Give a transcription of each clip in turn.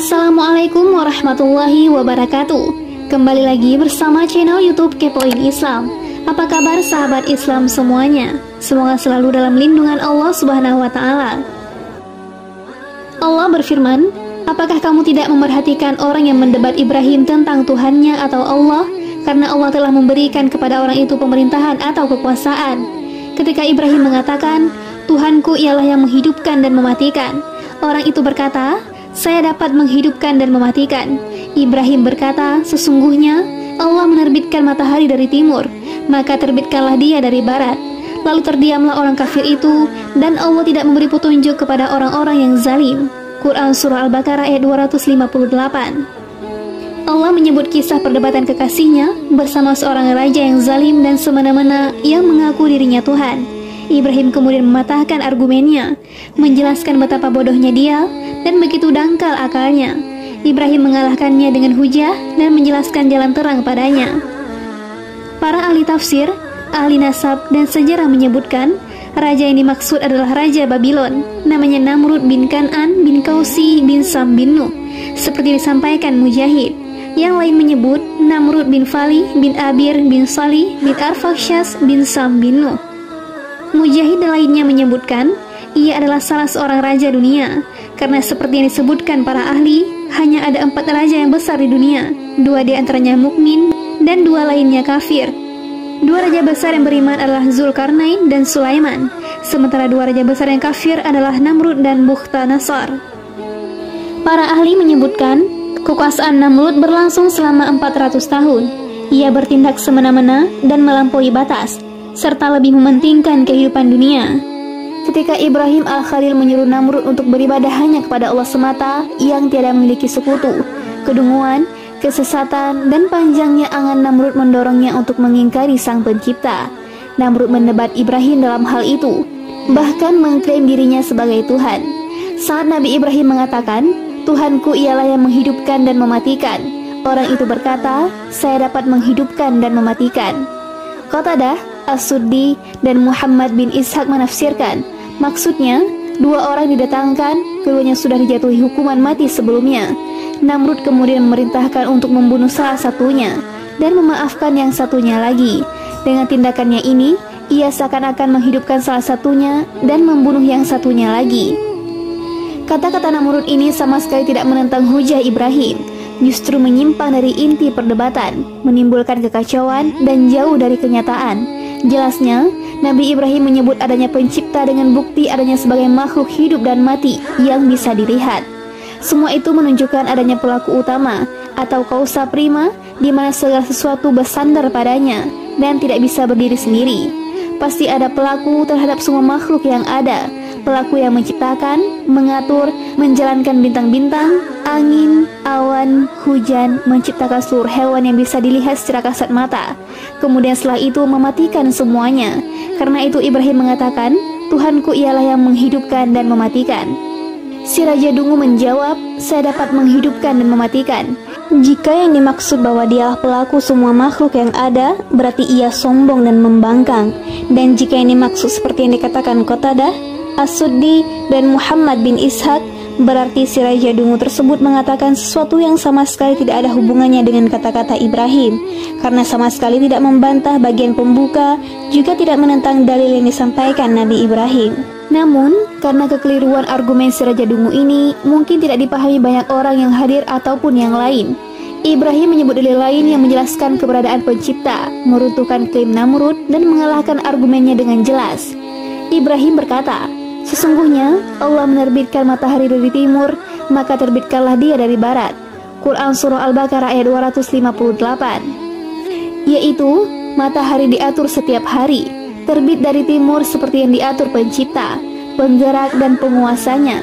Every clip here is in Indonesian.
Assalamualaikum warahmatullahi wabarakatuh Kembali lagi bersama channel youtube Kepoin Islam Apa kabar sahabat Islam semuanya? Semoga selalu dalam lindungan Allah subhanahu wa ta'ala Allah berfirman Apakah kamu tidak memerhatikan orang yang mendebat Ibrahim tentang Tuhannya atau Allah? Karena Allah telah memberikan kepada orang itu pemerintahan atau kekuasaan Ketika Ibrahim mengatakan Tuhanku ialah yang menghidupkan dan mematikan Orang itu berkata, saya dapat menghidupkan dan mematikan. Ibrahim berkata, sesungguhnya Allah menerbitkan matahari dari timur, maka terbitkanlah dia dari barat. Lalu terdiamlah orang kafir itu, dan Allah tidak memberi petunjuk kepada orang-orang yang zalim. Quran Surah Al-Baqarah ayat 258 Allah menyebut kisah perdebatan kekasihnya bersama seorang raja yang zalim dan semena-mena yang mengaku dirinya Tuhan. Ibrahim kemudian mematahkan argumennya, menjelaskan betapa bodohnya dia dan begitu dangkal akalnya. Ibrahim mengalahkannya dengan hujah dan menjelaskan jalan terang padanya. Para ahli tafsir, ahli nasab, dan sejarah menyebutkan raja yang dimaksud adalah Raja Babylon, namanya Namrud bin Kan'an bin Kausi bin Sam bin Nuh, seperti disampaikan Mujahid. Yang lain menyebut Namrud bin Fali bin Abir bin Salih bin Arfakshas bin Sam bin Nuh. Mujahid lainnya menyebutkan ia adalah salah seorang raja dunia karena seperti yang disebutkan para ahli, hanya ada empat raja yang besar di dunia, dua di antaranya mukmin dan dua lainnya kafir. Dua raja besar yang beriman adalah Zulkarnain dan Sulaiman, sementara dua raja besar yang kafir adalah Namrud dan Bukhta Nasar. Para ahli menyebutkan, kekuasaan Namrud berlangsung selama 400 tahun. Ia bertindak semena-mena dan melampaui batas, serta lebih mementingkan kehidupan dunia Ketika Ibrahim Al-Khalil menyuruh Namrud untuk beribadah hanya kepada Allah semata yang tiada memiliki sekutu, kedunguan, kesesatan, dan panjangnya angan Namrud mendorongnya untuk mengingkari sang pencipta. Namrud mendebat Ibrahim dalam hal itu, bahkan mengklaim dirinya sebagai Tuhan. Saat Nabi Ibrahim mengatakan, Tuhanku ialah yang menghidupkan dan mematikan. Orang itu berkata, saya dapat menghidupkan dan mematikan. Qatadah As-Suddi dan Muhammad bin Ishaq menafsirkan, maksudnya dua orang didatangkan, keduanya sudah dijatuhi hukuman mati sebelumnya. Namrud kemudian memerintahkan untuk membunuh salah satunya dan memaafkan yang satunya lagi. Dengan tindakannya ini, ia seakan-akan menghidupkan salah satunya dan membunuh yang satunya lagi. Kata-kata Namrud ini sama sekali tidak menentang hujah Ibrahim, justru menyimpang dari inti perdebatan, menimbulkan kekacauan dan jauh dari kenyataan. Jelasnya, Nabi Ibrahim menyebut adanya pencipta dengan bukti adanya sebagai makhluk hidup dan mati yang bisa dilihat. Semua itu menunjukkan adanya pelaku utama atau kausa prima di mana segala sesuatu bersandar padanya dan tidak bisa berdiri sendiri. Pasti ada pelaku terhadap semua makhluk yang ada, pelaku yang menciptakan, mengatur, menjalankan bintang-bintang, angin, awan, hujan, menciptakan seluruh hewan yang bisa dilihat secara kasat mata. Kemudian setelah itu mematikan semuanya. Karena itu Ibrahim mengatakan, Tuhanku ialah yang menghidupkan dan mematikan. Si Raja Dungu menjawab, saya dapat menghidupkan dan mematikan. Jika yang dimaksud bahwa dialah pelaku semua makhluk yang ada, berarti ia sombong dan membangkang. Dan jika yang dimaksud seperti yang dikatakan Kotada, Asuddi dan Muhammad bin Ishaq Berarti si Raja Dungu tersebut mengatakan sesuatu yang sama sekali tidak ada hubungannya dengan kata-kata Ibrahim. Karena sama sekali tidak membantah bagian pembuka Juga tidak menentang dalil yang disampaikan Nabi Ibrahim. Namun, karena kekeliruan argumen si Raja Dungu ini Mungkin tidak dipahami banyak orang yang hadir ataupun yang lain. Ibrahim menyebut dalil lain yang menjelaskan keberadaan pencipta Meruntuhkan klaim Namrud dan mengalahkan argumennya dengan jelas. Ibrahim berkata, Sesungguhnya Allah menerbitkan matahari dari timur, maka terbitkanlah dia dari barat. Quran Surah Al-Baqarah ayat 258 Yaitu, matahari diatur setiap hari, terbit dari timur seperti yang diatur pencipta, penggerak dan penguasanya.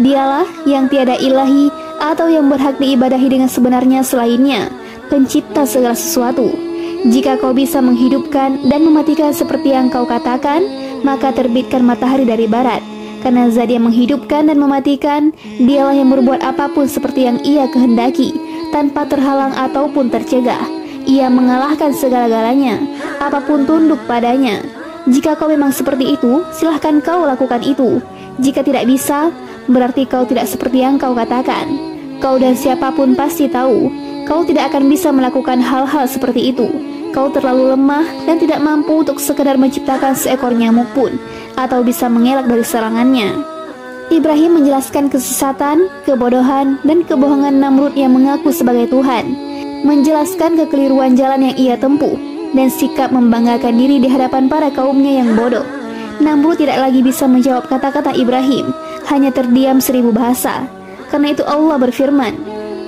Dialah yang tiada ilahi atau yang berhak diibadahi dengan sebenarnya selainnya, pencipta segala sesuatu. Jika kau bisa menghidupkan dan mematikan seperti yang kau katakan, maka terbitkan matahari dari barat. Karena zat yang menghidupkan dan mematikan, dialah yang berbuat apa pun seperti yang ia kehendaki, tanpa terhalang ataupun tercegah. Ia mengalahkan segala-galanya, apa pun tunduk padanya. Jika kau memang seperti itu, silahkan kau lakukan itu. Jika tidak bisa, berarti kau tidak seperti yang kau katakan. Kau dan siapa pun pasti tahu, kau tidak akan bisa melakukan hal-hal seperti itu. Kau terlalu lemah dan tidak mampu untuk sekedar menciptakan seekor nyamuk pun, atau bisa mengelak dari serangannya. Ibrahim menjelaskan kesesatan, kebodohan, dan kebohongan Namrud yang mengaku sebagai Tuhan, menjelaskan kekeliruan jalan yang ia tempuh, dan sikap membanggakan diri di hadapan para kaumnya yang bodoh. Namrud tidak lagi bisa menjawab kata-kata Ibrahim, hanya terdiam seribu bahasa. Karena itu Allah berfirman,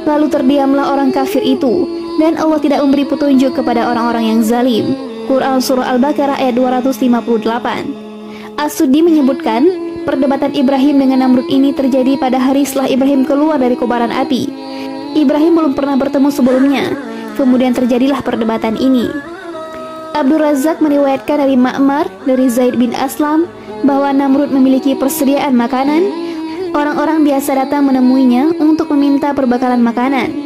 Lalu terdiamlah orang kafir itu, dan Allah tidak memberi petunjuk kepada orang-orang yang zalim. Quran Surah Al-Baqarah ayat 258 As-Sudi menyebutkan, perdebatan Ibrahim dengan Namrud ini terjadi pada hari setelah Ibrahim keluar dari kobaran api. Ibrahim belum pernah bertemu sebelumnya, kemudian terjadilah perdebatan ini. Abdul Razak meriwayatkan dari Ma'mar dari Zaid bin Aslam bahwa Namrud memiliki persediaan makanan Orang-orang biasa datang menemuinya untuk meminta perbekalan makanan.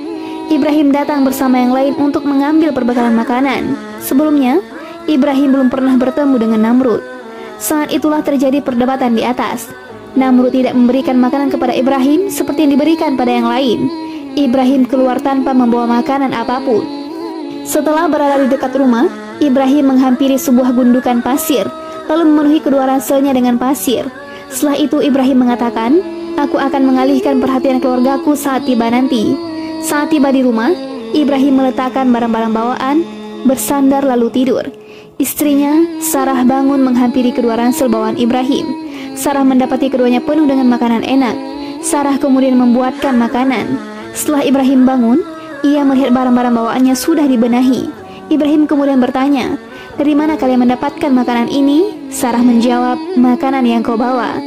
Ibrahim datang bersama yang lain untuk mengambil perbekalan makanan. Sebelumnya, Ibrahim belum pernah bertemu dengan Namrud. Saat itulah terjadi perdebatan di atas. Namrud tidak memberikan makanan kepada Ibrahim seperti yang diberikan pada yang lain. Ibrahim keluar tanpa membawa makanan apa pun. Setelah berada di dekat rumah, Ibrahim menghampiri sebuah gundukan pasir, lalu memenuhi kedua ranselnya dengan pasir. Setelah itu Ibrahim mengatakan, Aku akan mengalihkan perhatian keluargaku saat tiba nanti. Saat tiba di rumah, Ibrahim meletakkan barang-barang bawaan, bersandar lalu tidur. Istrinya, Sarah bangun menghampiri kedua ransel bawaan Ibrahim. Sarah mendapati keduanya penuh dengan makanan enak. Sarah kemudian membuatkan makanan. Setelah Ibrahim bangun, ia melihat barang-barang bawaannya sudah dibenahi. Ibrahim kemudian bertanya, "Dari mana kalian mendapatkan makanan ini?" Sarah menjawab, "Makanan yang kau bawa."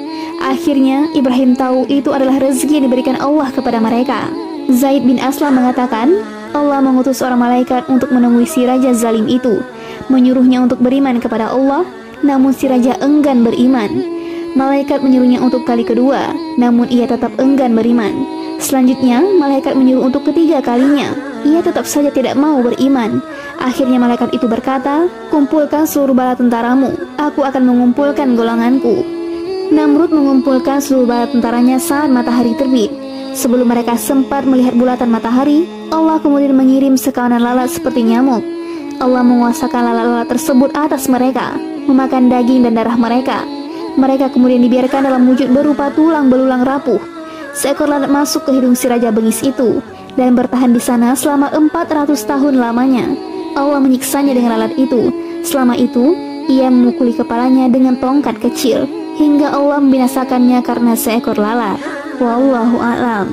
Akhirnya Ibrahim tahu itu adalah rezeki yang diberikan Allah kepada mereka. Zaid bin Aslam mengatakan, Allah mengutus seorang malaikat untuk menemui si raja zalim itu, menyuruhnya untuk beriman kepada Allah, namun si raja enggan beriman. Malaikat menyuruhnya untuk kali kedua, namun ia tetap enggan beriman. Selanjutnya, malaikat menyuruh untuk ketiga kalinya. Ia tetap saja tidak mau beriman. Akhirnya malaikat itu berkata, "Kumpulkan seluruh bala tentaramu. Aku akan mengumpulkan golonganku." Namrud mengumpulkan seluruh bala tentaranya saat matahari terbit. Sebelum mereka sempat melihat bulatan matahari, Allah kemudian mengirim sekawanan lalat seperti nyamuk. Allah menguasakan lalat-lalat tersebut atas mereka, memakan daging dan darah mereka. Mereka kemudian dibiarkan dalam wujud berupa tulang belulang rapuh. Seekor lalat masuk ke hidung si Raja Bengis itu dan bertahan di sana selama 400 tahun lamanya. Allah menyiksanya dengan lalat itu. Selama itu, ia memukuli kepalanya dengan tongkat kecil hingga Allah membinasakannya karena seekor lalat. Wallahu a'lam.